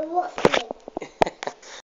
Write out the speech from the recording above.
the what's